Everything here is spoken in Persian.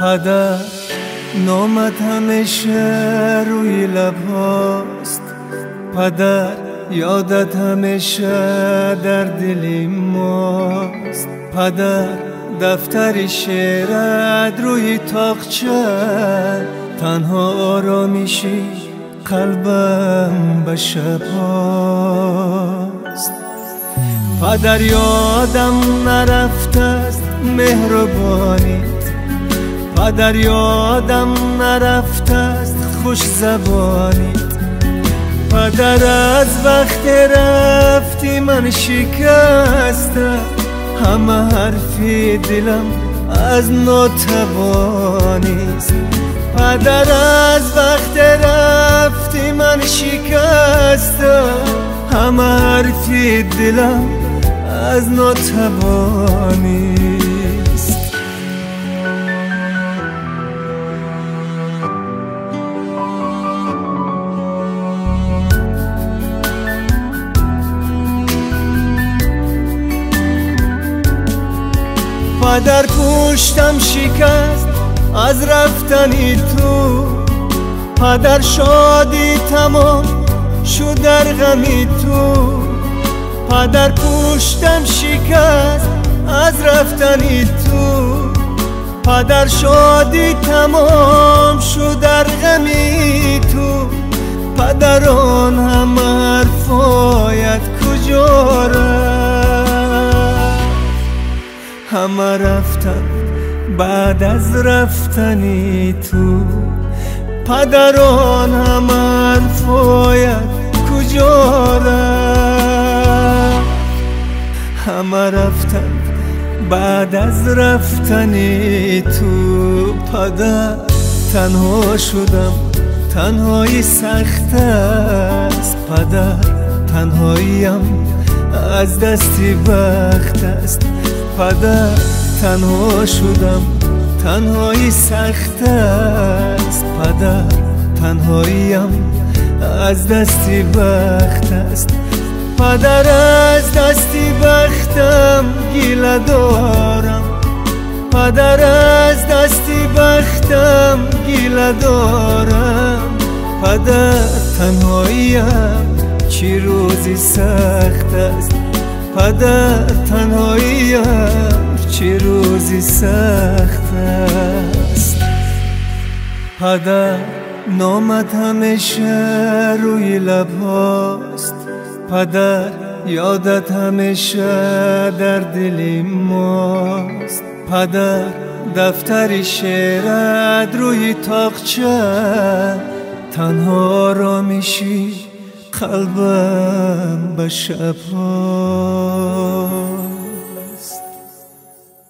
پدر نامت همیشه روی لباست پدر یادت همیشه در دل ماست. پدر دفتر شعرت روی تاقچه تنها آرامیشی قلبم به شباست پدر یادم نرفته است مهربانی. پدر یادم نرفته است خوش زبانی. پدر از وقت رفتی من شکسته. همه حرفی دلم از ناتوانیست پدر از وقت رفتی من شکسته. همه حرفی دلم از پدر پوشتم شکست از رفتنی تو. پدر شادی تمام شد در غمی تو. پدر پوشتم شکست از رفتنی تو. پدر شادی تمام شد در غمی تو. پدران هم حرفایت کجا همه رفتن بعد از رفتنی تو. پدران همه حرفایت کجا همه رفتن بعد از رفتنی تو. پدر تنها شدم تنهایی سخت است. پدر تنهاییم از دستی بخت است. پدر تنها شدم. تنهایی سخت است پدر. تنهاییم از دستی بخت است. پدر از دستی بختم گیله دارم. پدر از دستی بختم گیله دارم. پدر تنهاییم چی روزی سخت است؟ پدر تنهایی چه روزی سخت است. پدر نامت همیشه روی لباست پدر یادت همیشه در دل ماست. پدر دفتر شعرت روی تاقچه تنها را میشی. قلبم به شبها